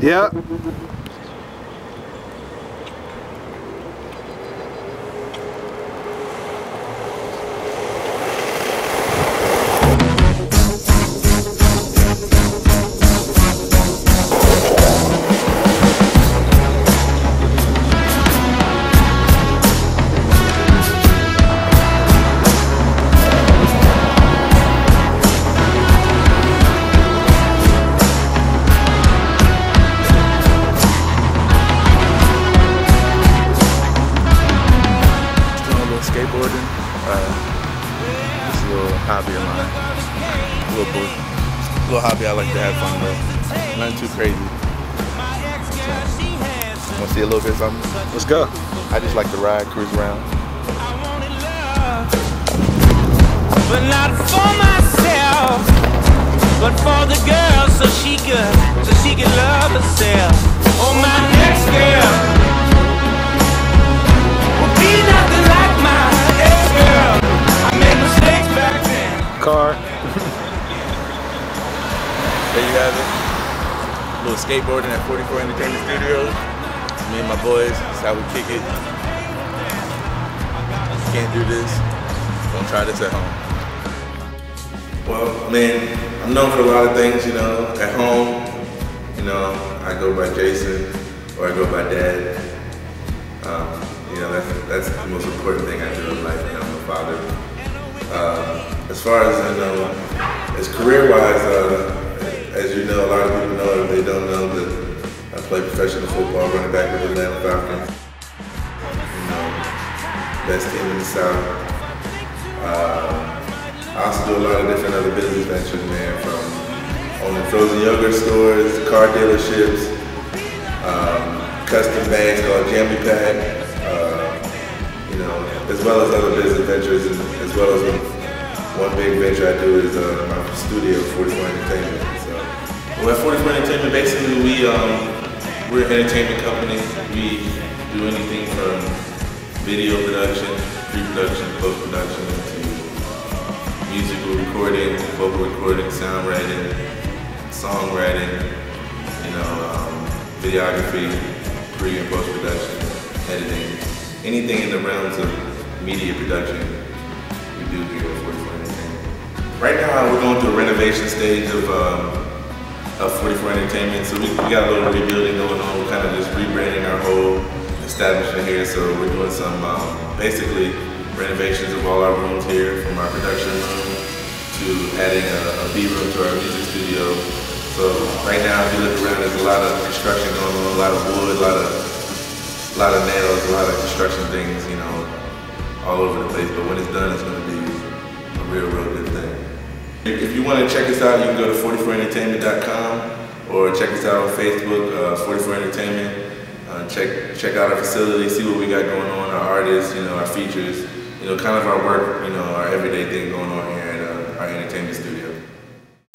Yeah. doing just a little hobby of mine. A little, boo- little hobby I like to have fun with. Nothing too crazy. Want to see a little bit of something? Let's go. I just like to ride, cruise around. But not for myself, but for the girl, so she could, so she could love herself. Oh, my next girl There you have it. A little skateboarding at 44 Entertainment Studios. Me and my boys, that's how we kick it. Can't do this. Don't try this at home. Well, man, I'm known for a lot of things, you know. At home, you know, I go by Jason or I go by Dad. Um, you know, that's that's the most important thing I do in life. You I'm a father. Uh, as far as I know, as career-wise, uh, as you know, a lot of people know if they don't know that I play professional football, running back with the Atlanta Falcons. You know, best team in the South. Uh, I also do a lot of different other business ventures, man, from owning frozen yogurt stores, car dealerships, um, custom bags called Jammy Pack, uh, you know, as well as other business ventures, as well as one, one big venture I do is uh, my studio, 44 Entertainment. Well, at 44 Entertainment, basically we um, we're an entertainment company. We do anything from video production, pre-production, post-production, to musical recording, vocal recording, sound writing, songwriting, you know, um, videography, pre and post production, editing, anything in the realms of media production, we do here at 44 Entertainment. Right now, we're going through a renovation stage of um, of 44 Entertainment, so we, we got a little rebuilding going on. We're kind of just rebranding our whole establishment here, so we're doing some um, basically renovations of all our rooms here, from our production room to adding a, a B room to our music studio. So right now, if you look around, there's a lot of construction going on, a lot of wood, a lot of, a lot of nails, a lot of construction things, you know, all over the place. But when it's done, it's going to be a real, real good thing. If you want to check us out, you can go to 44entertainment.com or check us out on Facebook, uh, 44 Entertainment. Uh, check check out our facility, see what we got going on, our artists, you know, our features, you know, kind of our work, you know, our everyday thing going on here at uh, our entertainment studio.